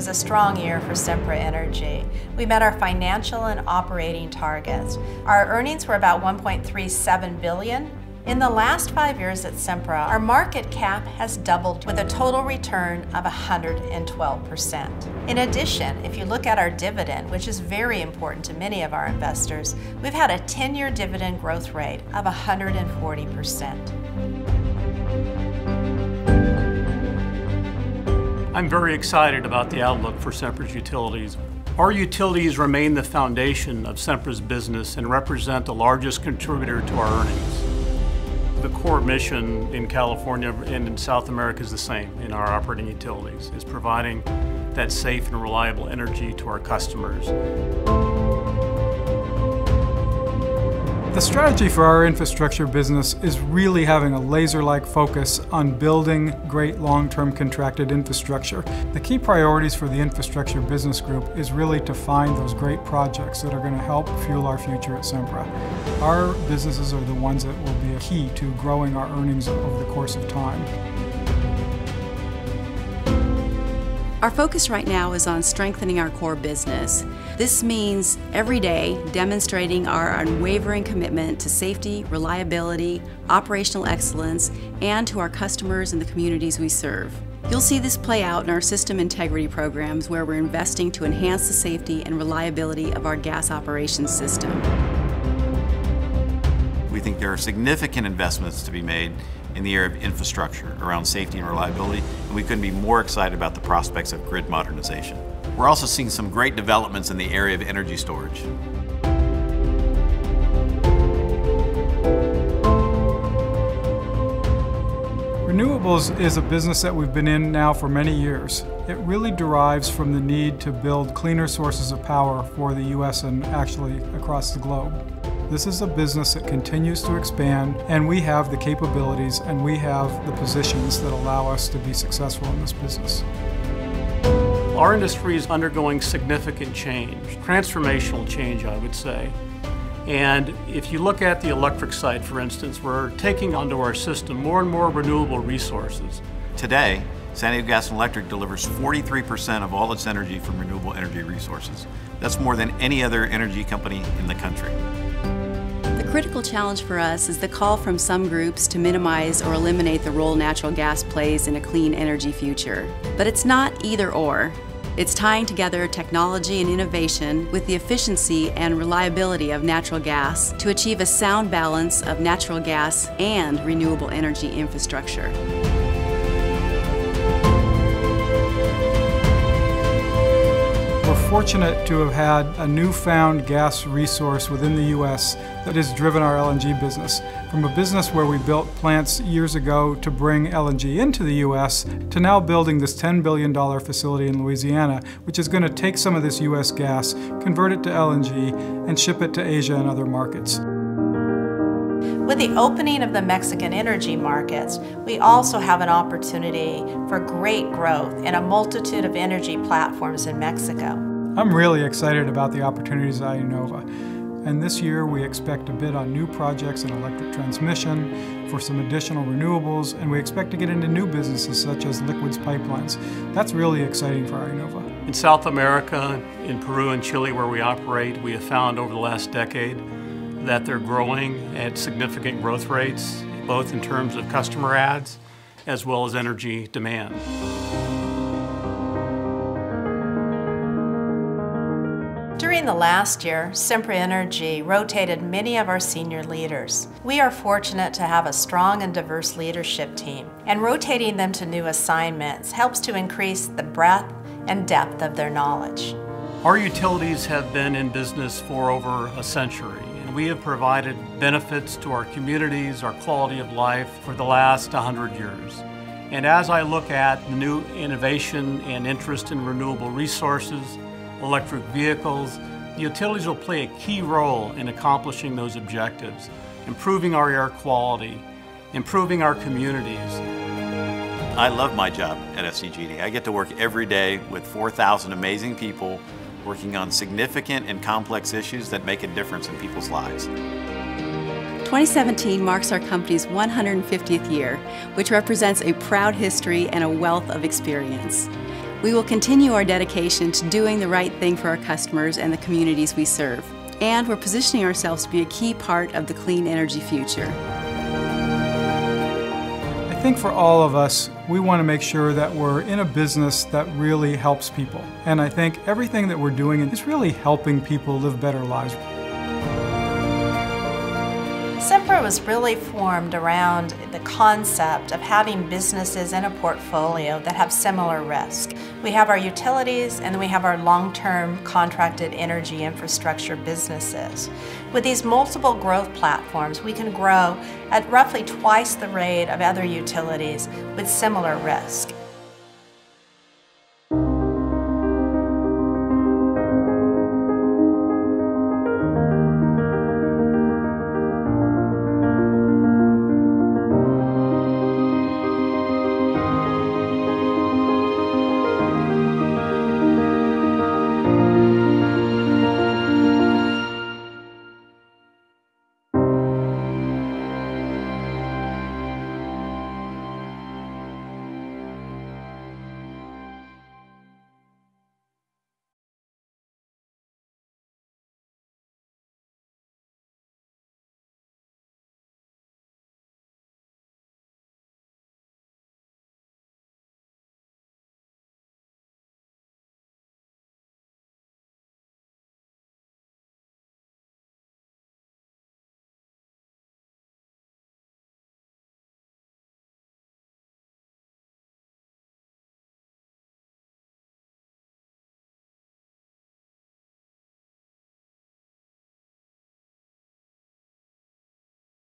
was a strong year for Sempra Energy. We met our financial and operating targets. Our earnings were about 1.37 billion. In the last five years at Sempra, our market cap has doubled with a total return of 112%. In addition, if you look at our dividend, which is very important to many of our investors, we've had a 10-year dividend growth rate of 140%. I'm very excited about the outlook for Sempra's utilities. Our utilities remain the foundation of Sempra's business and represent the largest contributor to our earnings. The core mission in California and in South America is the same in our operating utilities, is providing that safe and reliable energy to our customers. The strategy for our infrastructure business is really having a laser-like focus on building great long-term contracted infrastructure. The key priorities for the infrastructure business group is really to find those great projects that are going to help fuel our future at Sempra. Our businesses are the ones that will be a key to growing our earnings over the course of time. Our focus right now is on strengthening our core business. This means every day demonstrating our unwavering commitment to safety, reliability, operational excellence, and to our customers and the communities we serve. You'll see this play out in our system integrity programs where we're investing to enhance the safety and reliability of our gas operations system. We think there are significant investments to be made in the area of infrastructure around safety and reliability, and we couldn't be more excited about the prospects of grid modernization. We're also seeing some great developments in the area of energy storage. Renewables is a business that we've been in now for many years. It really derives from the need to build cleaner sources of power for the U.S. and actually across the globe. This is a business that continues to expand, and we have the capabilities and we have the positions that allow us to be successful in this business. Our industry is undergoing significant change, transformational change, I would say. And if you look at the electric side, for instance, we're taking onto our system more and more renewable resources. Today, San Diego Gas and Electric delivers 43% of all its energy from renewable energy resources. That's more than any other energy company in the country critical challenge for us is the call from some groups to minimize or eliminate the role natural gas plays in a clean energy future. But it's not either or. It's tying together technology and innovation with the efficiency and reliability of natural gas to achieve a sound balance of natural gas and renewable energy infrastructure. Fortunate to have had a newfound gas resource within the U.S. that has driven our LNG business. From a business where we built plants years ago to bring LNG into the U.S. to now building this $10 billion facility in Louisiana, which is going to take some of this U.S. gas, convert it to LNG, and ship it to Asia and other markets. With the opening of the Mexican energy markets, we also have an opportunity for great growth in a multitude of energy platforms in Mexico. I'm really excited about the opportunities at IEnova. And this year we expect to bid on new projects in electric transmission for some additional renewables, and we expect to get into new businesses such as liquids pipelines. That's really exciting for IEnova. In South America, in Peru and Chile where we operate, we have found over the last decade that they're growing at significant growth rates, both in terms of customer adds as well as energy demand. During the last year, Sempra Energy rotated many of our senior leaders. We are fortunate to have a strong and diverse leadership team, and rotating them to new assignments helps to increase the breadth and depth of their knowledge. Our utilities have been in business for over a century, and we have provided benefits to our communities, our quality of life for the last 100 years. And as I look at the new innovation and interest in renewable resources, electric vehicles, the utilities will play a key role in accomplishing those objectives, improving our air quality, improving our communities. I love my job at SCG&E. I get to work every day with 4,000 amazing people working on significant and complex issues that make a difference in people's lives. 2017 marks our company's 150th year, which represents a proud history and a wealth of experience. We will continue our dedication to doing the right thing for our customers and the communities we serve. And we're positioning ourselves to be a key part of the clean energy future. I think for all of us, we want to make sure that we're in a business that really helps people. And I think everything that we're doing is really helping people live better lives. Sempra was really formed around the concept of having businesses in a portfolio that have similar risk. We have our utilities and then we have our long-term contracted energy infrastructure businesses. With these multiple growth platforms, we can grow at roughly twice the rate of other utilities with similar risk.